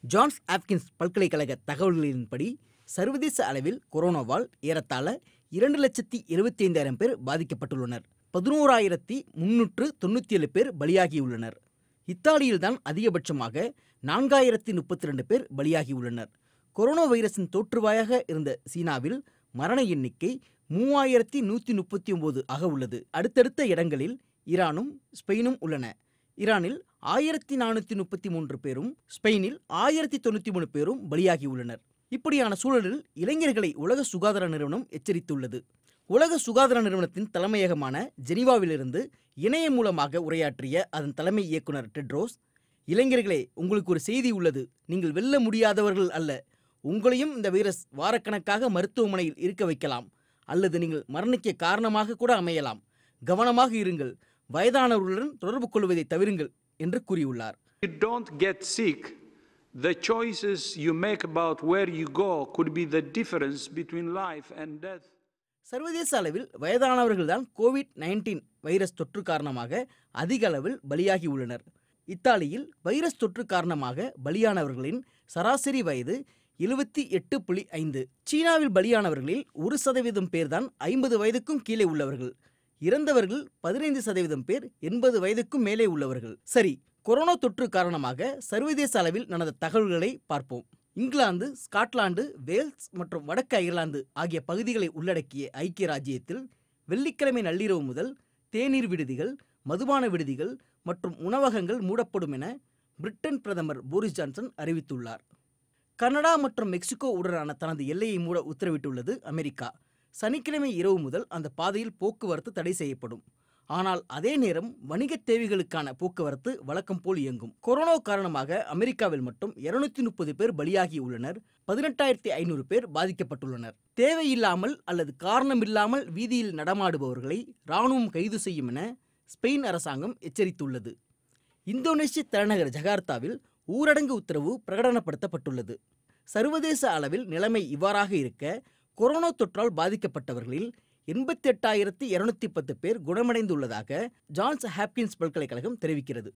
John's ஆப்கின்ஸ் பல்கலைக்கழக தகவல்களின்படி சர்வதேச அளவில் கொரோனாவால் ஏறத்தாழ இரண்டு லட்சத்தி இருபத்தி ஐந்தாயிரம் பேர் பாதிக்கப்பட்டுள்ளனர். பதினோராயிரத்தி முன்னூற்று தொண்ணூற்றி ஏழு பேர் பலியாகியுள்ளனர். இத்தாலியில்தான் அதிகபட்சமாக நான்காயிரத்தி முப்பத்தி ரெண்டு பேர் பலியாகியுள்ளனர். கொரோனா வைரஸின் தோற்றுவாயாக இருந்த சீனாவில் மரண எண்ணிக்கை மூவாயிரத்தி நூற்றி முப்பத்தி ஒன்பது ஆக உள்ளது. அடுத்தடுத்த இடங்களில் ஈரானும் ஸ்பெயினும் உள்ளன. ஈரானில் ஆயிரத்தி நானூற்றி முப்பத்தி மூன்று பேரும் ஸ்பெயினில் ஆயிரத்தி தொண்ணூற்றி மூணு பேரும் பலியாகியுள்ளனர். இப்படியான சூழலில் இளைஞர்களை உலக சுகாதார நிறுவனம் எச்சரித்துள்ளது. உலக சுகாதார நிறுவனத்தின் தலைமையகமான ஜெனீவாவிலிருந்து இணையம் மூலமாக உரையாற்றிய அதன் தலைமை இயக்குனர் டெட்ரோஸ் இளைஞர்களே உங்களுக்கு ஒரு செய்தி உள்ளது. நீங்கள் வெல்ல முடியாதவர்கள் அல்ல. உங்களையும் இந்த வைரஸ் வாரக்கணக்காக மருத்துவமனையில் இருக்க வைக்கலாம். அல்லது நீங்கள் மரணிக்க காரணமாக கூட அமையலாம். கவனமாக இருங்கள். வயதானவர்களுடன் தொடர்பு கொள்வதை தவிருங்கள். என்று கூறியுள்ளார். You don't get sick, the choices you make about where you go could be the difference between life and death. சர்வதேச அளவில் வயதானவர்கள்தான் கோவிட் நைன்டீன் வைரஸ் தொற்று காரணமாக அதிக அளவில் பலியாகி உள்ளனர். இத்தாலியில் வைரஸ் தொற்று காரணமாக பலியானவர்களின் சராசரி வயது எழுபத்தி எட்டு புள்ளி ஐந்து. சீனாவில் பலியானவர்களில் ஒரு சதவீதம் பேர்தான் ஐம்பது வயதுக்கும் கீழே உள்ளவர்கள். இறந்தவர்கள் பதினைந்து சதவீதம் பேர் எண்பது வயதுக்கும் மேலே உள்ளவர்கள். சரி கொரோனா தொற்று காரணமாக சர்வதேச அளவில் நடந்த தகவல்களை பார்ப்போம். இங்கிலாந்து ஸ்காட்லாந்து வேல்ஸ் மற்றும் வடக்கு அயர்லாந்து ஆகிய பகுதிகளை உள்ளடக்கிய ஐக்கிய ராஜ்யத்தில் வெள்ளிக்கிழமை நள்ளிரவு முதல் தேநீர் விடுதிகள் மதுபான விடுதிகள் மற்றும் உணவகங்கள் மூடப்படும் என பிரிட்டன் பிரதமர் போரிஸ் ஜான்சன் அறிவித்துள்ளார். கனடா மற்றும் மெக்சிகோ உடனான தனது எல்லையை மூட உத்தரவிட்டுள்ளது அமெரிக்கா. சனிக்கிழமை இரவு முதல் அந்த பாதையில் போக்குவரத்து தடை செய்யப்படும். ஆனால் அதே நேரம் வணிக தேவைகளுக்கான போக்குவரத்து வழக்கம் போல் இயங்கும். கொரோனா காரணமாக அமெரிக்காவில் மட்டும் இருநூத்தி முப்பது பேர் பலியாகியுள்ளனர் பதினெட்டாயிரத்தி ஐநூறு பேர் பாதிக்கப்பட்டுள்ளனர். தேவையில்லாமல் அல்லது காரணமில்லாமல் வீதியில் நடமாடுபவர்களை இராணுவம் கைது செய்யும் என ஸ்பெயின் அரசாங்கம் எச்சரித்துள்ளது. இந்தோனேசிய தலைநகர் ஜகார்த்தாவில் ஊரடங்கு உத்தரவு பிரகடனப்படுத்தப்பட்டுள்ளது. சர்வதேச அளவில் நிலைமை இவ்வாறாக இருக்க கொரோனா தொற்றால் பாதிக்கப்பட்டவர்களில் எண்பத்தி எட்டாயிரத்தி இருநூத்தி பத்து பேர் குணமடைந்துள்ளதாக ஜான்ஸ் ஹாப்கின்ஸ் பல்கலைக்கழகம் தெரிவிக்கிறது.